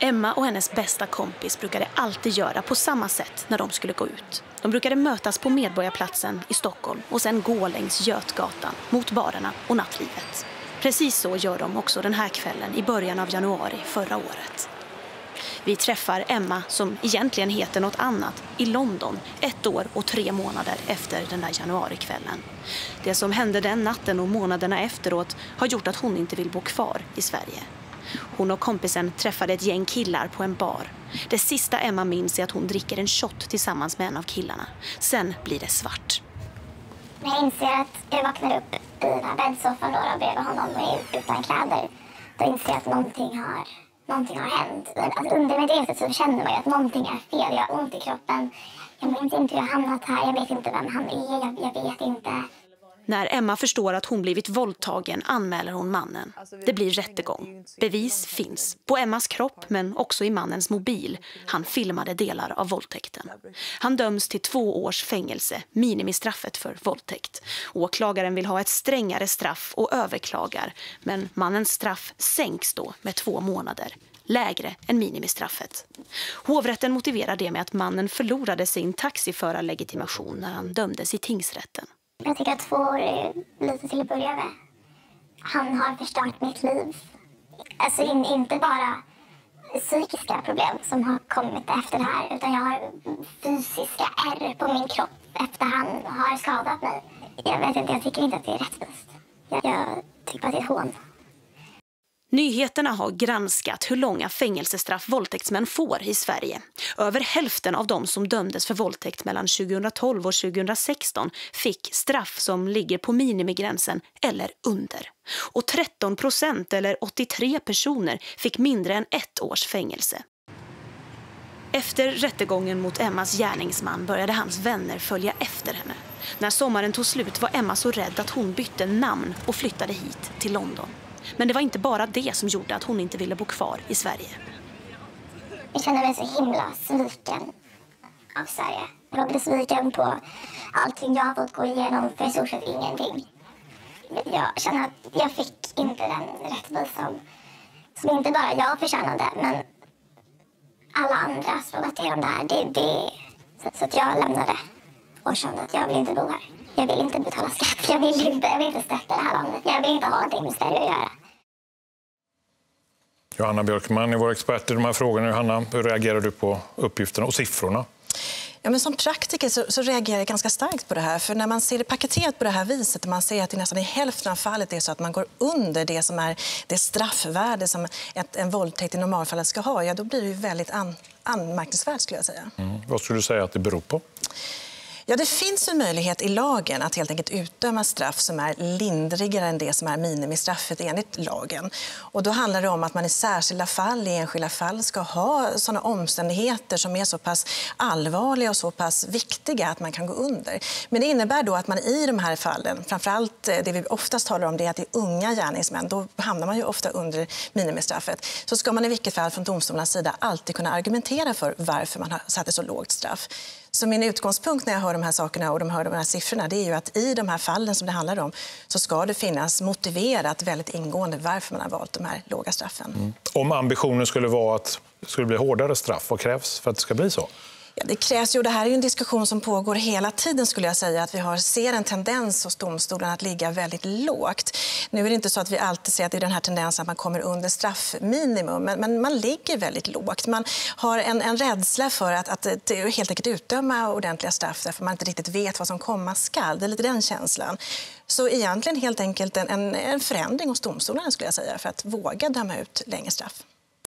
Emma och hennes bästa kompis brukade alltid göra på samma sätt när de skulle gå ut. De brukade mötas på Medborgarplatsen i Stockholm och sen gå längs Götgatan mot barerna och nattlivet. Precis så gör de också den här kvällen i början av januari förra året. Vi träffar Emma, som egentligen heter något annat, i London ett år och tre månader efter den där januarikvällen. Det som hände den natten och månaderna efteråt har gjort att hon inte vill bo kvar i Sverige. Hon och kompisen träffade ett gäng killar på en bar. Det sista Emma minns är att hon dricker en shot tillsammans med en av killarna. Sen blir det svart. Jag inser att jag vaknar upp i den här bäddsoffan då, bredvid honom utan kläder, då inser jag att någonting har, någonting har hänt. Alltså, undermedvetet så känner man ju att någonting är fel. Jag har ont i kroppen. Jag vet inte hur jag hamnat här. Jag vet inte vem han är. Jag, jag vet inte. När Emma förstår att hon blivit våldtagen anmäler hon mannen. Det blir rättegång. Bevis finns. På Emmas kropp men också i mannens mobil. Han filmade delar av våldtäkten. Han döms till två års fängelse, minimistraffet för våldtäkt. Åklagaren vill ha ett strängare straff och överklagar. Men mannens straff sänks då med två månader lägre än minimistraffet. Hovrätten motiverar det med att mannen förlorade sin taxiförarlegitimation när han dömdes i tingsrätten. Jag tycker att två år är lite till att börja med. Han har förstört mitt liv. Alltså in, inte bara psykiska problem som har kommit efter det här utan jag har fysiska ärr på min kropp efter han har skadat mig. Jag vet inte, jag tycker inte att det är rättvist. Jag, jag tycker att det är ett hån. Nyheterna har granskat hur långa fängelsestraff våldtäktsmän får i Sverige. Över hälften av dem som dömdes för våldtäkt mellan 2012 och 2016 fick straff som ligger på minimigränsen eller under. Och 13 procent, eller 83 personer, fick mindre än ett års fängelse. Efter rättegången mot Emmas gärningsman började hans vänner följa efter henne. När sommaren tog slut var Emma så rädd att hon bytte namn och flyttade hit till London. Men det var inte bara det som gjorde att hon inte ville bo kvar i Sverige. Jag känner mig så himla sviken av Sverige. Jag var besviken på allting jag har fått gå igenom för i stort sett ingenting. Jag känner att jag fick inte den rättvisan som inte bara jag förtjänade men alla andra som varit igenom det här. Det, det, så, så att jag lämnade och kände att jag vill inte bo här. Jag vill inte betala skatt. Jag vill inte, jag vill inte stötta vill inte ha någonting med Sverige att göra. Johanna Björkman är vår expert i de här frågorna. Johanna, hur reagerar du på uppgifterna och siffrorna? Ja, men som praktiker så, så, reagerar jag ganska starkt på det här. För när man ser det paketerat på det här viset, man ser att det nästan i hälften av fallet är så att man går under det som är det straffvärde som ett, en våldtäkt i normalfallet ska ha, ja då blir det väldigt an, anmärkningsvärt skulle jag säga. Mm. Vad skulle du säga att det beror på? Ja, det finns en möjlighet i lagen att helt enkelt utdöma straff som är lindrigare än det som är minimistraffet enligt lagen. Och då handlar det om att man i särskilda fall, i enskilda fall, ska ha sådana omständigheter som är så pass allvarliga och så pass viktiga att man kan gå under. Men det innebär då att man i de här fallen, framförallt eh, det vi oftast talar om, det är att det är unga gärningsmän, då hamnar man ju ofta under minimistraffet. Så ska man i vilket fall från domstolarnas sida alltid kunna argumentera för varför man har satt ett så lågt straff. Så min utgångspunkt när jag hör de här sakerna och de hör de här siffrorna det är ju att i de här fallen som det handlar om så ska det finnas motiverat väldigt ingående varför man har valt de här låga straffen. Mm. Om ambitionen skulle vara att det skulle bli hårdare straff, vad krävs för att det ska bli så? Ja, det krävs ju, det här är en diskussion som pågår hela tiden. skulle jag säga. Att Vi har, ser en tendens hos domstolen att ligga väldigt lågt. Nu är det inte så att vi alltid ser att det är den här tendensen att man kommer under straffminimum, men, men man ligger väldigt lågt. Man har en, en rädsla för att, att, att eh, helt enkelt utdöma ordentliga straff därför man inte riktigt vet vad som komma skall. Det är lite den känslan. Så egentligen helt enkelt en, en, en förändring hos domstolarna skulle jag säga för att våga döma ut längre straff.